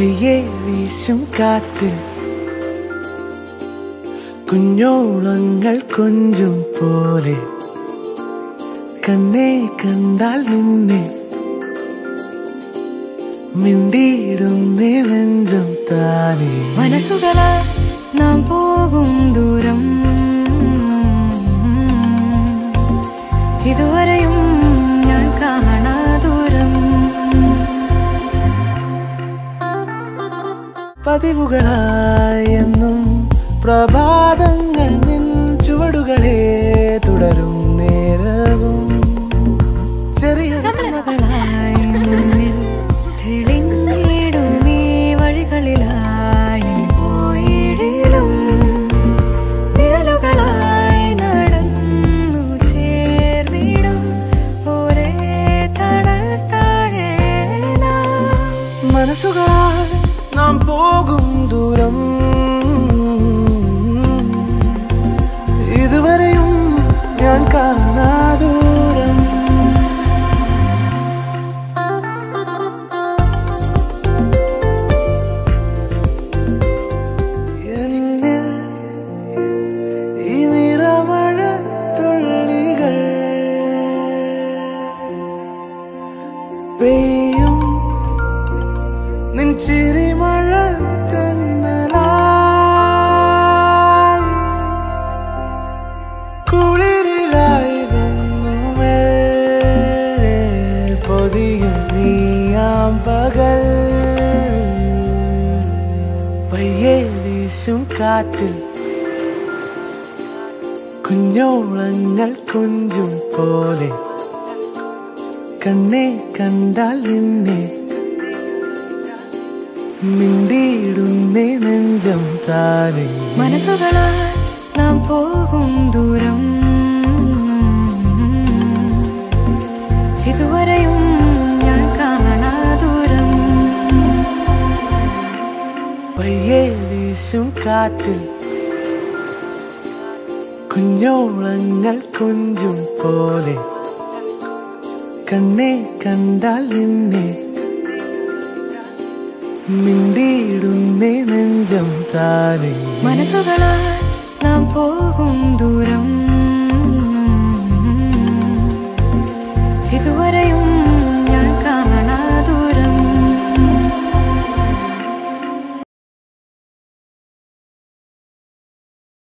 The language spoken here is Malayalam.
പയ്യെ വീശും കാറ്റ്. കുഞ്ഞോളങ്ങൾ കൊഞ്ചും പോലെ കണ്ണേ കണ്ടാൽ നിന്നെ. മിണ്ടിയിടുന്നേ നാം പോകും ദൂരം. ഇതുവരെയും പതിവുകളായി എന്നും പ്രഭാതങ്ങൾ നിൻ ചുവടുകളെ തുടരും നേരവും. ചെറിയ കഥകളായി വഴികളിലായി നടന്നു ചേർന്നിടും നാം. പോകും ദൂരം ഇതുവരെയും ഞാൻ കാണാ ദൂരം എന്നിൽ ഈ നിറമഴ പെയ്യും നിൻ ചിരിമഴ കുഞ്ഞോളങ്ങൾ കുഞ്ചും പോലെ. കണ്ണെ കണ്ടാൽ നിന്നെ. മിണ്ടിയിടുന്നേ നെഞ്ചം താരെ മനസ്സുകളാൽ പയ്യെ കാറ്റിൽ കുഞ്ഞോളങ്ങൾ കൊഞ്ചും പോലെ. കണ്ണെ കണ്ടാൽ നിന്നെ മിണ്ടിയിടുന്നേ നെഞ്ചം താരെ മനസ്സുകളാൽ നാം പോകും